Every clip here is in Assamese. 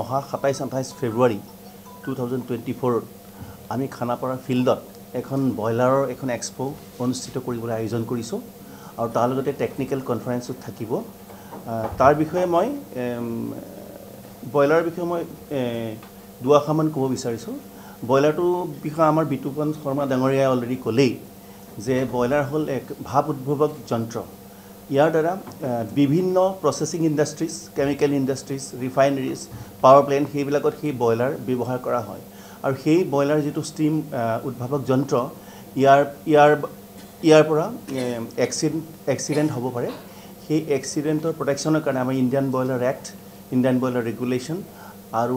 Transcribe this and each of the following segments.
অহা সাতাইছ আঠাইছ ফেব্ৰুৱাৰী টু থাউজেণ্ড টুৱেণ্টি ফ'ৰত আমি খানাপাৰা ফিল্ডত এখন ব্ৰইলাৰৰ এখন এক্সপ' অনুষ্ঠিত কৰিবলৈ আয়োজন কৰিছোঁ আৰু তাৰ লগতে টেকনিকেল কনফাৰেঞ্চো থাকিব। তাৰ বিষয়ে মই ব্ৰইলাৰৰ বিষয়ে মই দুআষাৰমান ক'ব বিচাৰিছোঁ। ব্ৰইলাৰটোৰ বিষয়ে আমাৰ বিতুপন শৰ্মা ডাঙৰীয়াই অলৰেডি ক'লেই যে ব্ৰইলাৰ হ'ল এক ভাপ উদ্ভাৱক যন্ত্ৰ। ইয়াৰ দ্বাৰা বিভিন্ন processing industries chemical industries refineries power plant সেইবিলাকত সেই ব্ৰইলাৰ ব্যৱহাৰ কৰা হয়। আৰু সেই ব্ৰইলাৰ যিটো ষ্টিম উদ্ভাৱক যন্ত্ৰ ইয়াৰ ইয়াৰ ইয়াৰ পৰা এক্সিডেণ্ট এক্সিডেণ্ট হ'ব পাৰে। সেই এক্সিডেণ্টৰ প্ৰটেকশ্যনৰ কাৰণে আমাৰ Indian boiler act Indian boiler regulation আৰু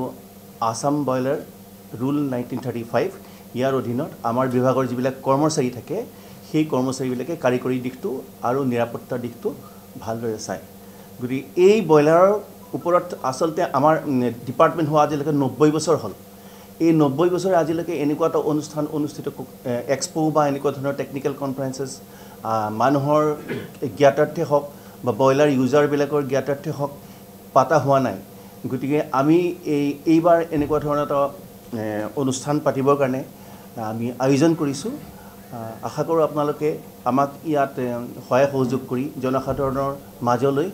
Assam boiler rule nineteen thirty five ইয়াৰ অধীনত আমাৰ বিভাগৰ যিবিলাক কৰ্মচাৰী থাকে সেই কৰ্মচাৰীবিলাকে কাৰিকৰী দিশটো আৰু নিৰাপত্তাৰ দিশটো ভালদৰে চায়। গতিকে এই ব্ৰইলাৰৰ ওপৰত আচলতে আমাৰ ডিপাৰ্টমেণ্ট হোৱা আজিলৈকে নব্বৈ বছৰ হ'ল। এই নব্বৈ বছৰে আজিলৈকে এনেকুৱা এটা অনুষ্ঠান অনুষ্ঠিত এক্সপ' বা এনেকুৱা ধৰণৰ টেকনিকেল কনফাৰেঞ্চেছ মানুহৰ জ্ঞাতাৰ্থে হওক বা ব্ৰইলাৰ ইউজাৰবিলাকৰ জ্ঞাতাৰ্থে হওক পাতা হোৱা নাই। গতিকে আমি এই এইবাৰ এনেকুৱা ধৰণৰ এটা অনুষ্ঠান পাতিবৰ কাৰণে আমি আয়োজন কৰিছোঁ। আশা কৰোঁ আপোনালোকে আমাক ইয়াত সহায় সহযোগ কৰি জনসাধাৰণৰ মাজলৈ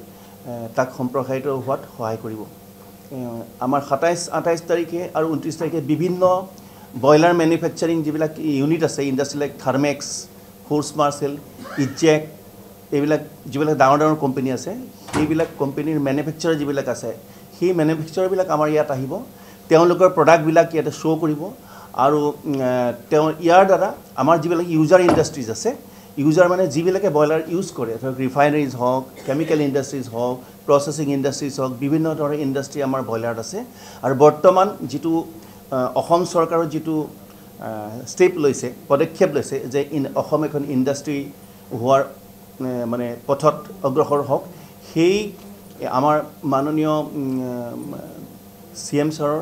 তাক সম্প্ৰসাৰিত হোৱাত সহায় কৰিব। আমাৰ সাতাইছ আঠাইছ তাৰিখে আৰু ঊনত্ৰিছ তাৰিখে বিভিন্ন ব্ৰইলাৰ মেনুফেকচাৰিং যিবিলাক ইউনিট আছে ইণ্ডাষ্ট্ৰি লাইক থাৰ্মেক্স ফ'ৰ্চ মাৰ্চেল ইজেক এইবিলাক যিবিলাক ডাঙৰ ডাঙৰ কোম্পানী আছে সেইবিলাক কোম্পানীৰ মেনুফেকচাৰ যিবিলাক আছে সেই মেনুফেকচাৰবিলাক আমাৰ ইয়াত আহিব। তেওঁলোকৰ প্ৰডাক্টবিলাক ইয়াতে শ্ব' কৰিব। আৰু তেওঁ ইয়াৰ দ্বাৰা আমাৰ যিবিলাক ইউজাৰ ইণ্ডাষ্ট্ৰিজ আছে ইউজাৰ মানে যিবিলাকে ব্ৰইলাৰ ইউজ কৰে ধৰক ৰিফাইনেৰিজ হওক কেমিকেল ইণ্ডাষ্ট্ৰিজ হওক প্ৰচেছিং ইণ্ডাষ্ট্ৰিজ হওক বিভিন্ন ধৰণৰ ইণ্ডাষ্ট্ৰি আমাৰ ব্ৰইলাৰত আছে। আৰু বৰ্তমান যিটো অসম চৰকাৰৰ যিটো ষ্টেপ লৈছে পদক্ষেপ লৈছে যে ইন অসম এখন ইণ্ডাষ্ট্ৰি হোৱাৰ মানে পথত অগ্ৰসৰ হওক সেই আমাৰ মাননীয় চি এম ছাৰৰ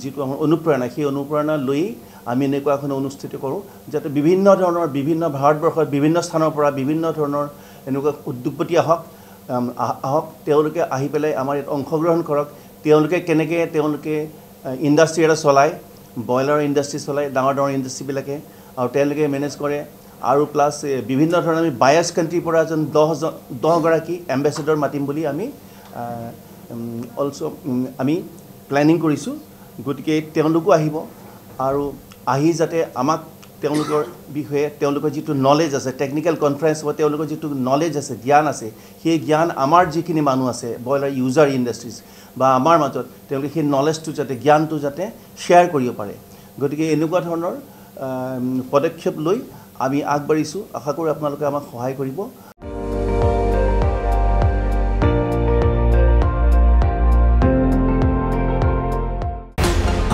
যিটো আমাৰ অনুপ্ৰেৰণা সেই অনুপ্ৰেৰণা লৈ আমি এনেকুৱা এখন অনুষ্ঠিত কৰোঁ যাতে বিভিন্ন ধৰণৰ বিভিন্ন ভাৰতবৰ্ষৰ বিভিন্ন স্থানৰ পৰা বিভিন্ন ধৰণৰ এনেকুৱা উদ্যোগপতি আহক আহক তেওঁলোকে আহি পেলাই আমাৰ ইয়াত অংশগ্ৰহণ কৰক তেওঁলোকে কেনেকৈ তেওঁলোকে ইণ্ডাষ্ট্ৰি এটা চলায় ব্ৰইলাৰ ইণ্ডাষ্ট্ৰি চলায় ডাঙৰ ডাঙৰ ইণ্ডাষ্ট্ৰিবিলাকে আৰু তেওঁলোকে মেনেজ কৰে আৰু প্লাছ বিভিন্ন ধৰণৰ আমি বায়াছ কাণ্ট্ৰিৰ পৰা এজন দহজন দহগৰাকী এম্বেচেডৰ মাতিম বুলি আমি অলছ' আমি প্লেনিং কৰিছোঁ। গতিকে তেওঁলোকো আহিব আৰু আহি যাতে আমাক তেওঁলোকৰ বিষয়ে তেওঁলোকৰ যিটো নলেজ আছে টেকনিকেল কনফাৰেঞ্চ বা তেওঁলোকৰ যিটো নলেজ আছে জ্ঞান আছে সেই জ্ঞান আমাৰ যিখিনি মানুহ আছে ব্ৰইলাৰ ইউজাৰ ইণ্ডাষ্ট্ৰিজ বা আমাৰ মাজত তেওঁলোকে সেই নলেজটো যাতে জ্ঞানটো যাতে শ্বেয়াৰ কৰিব পাৰে। গতিকে এনেকুৱা ধৰণৰ পদক্ষেপ লৈ আমি আগবাঢ়িছোঁ। আশা কৰোঁ আপোনালোকে আমাক সহায় কৰিব।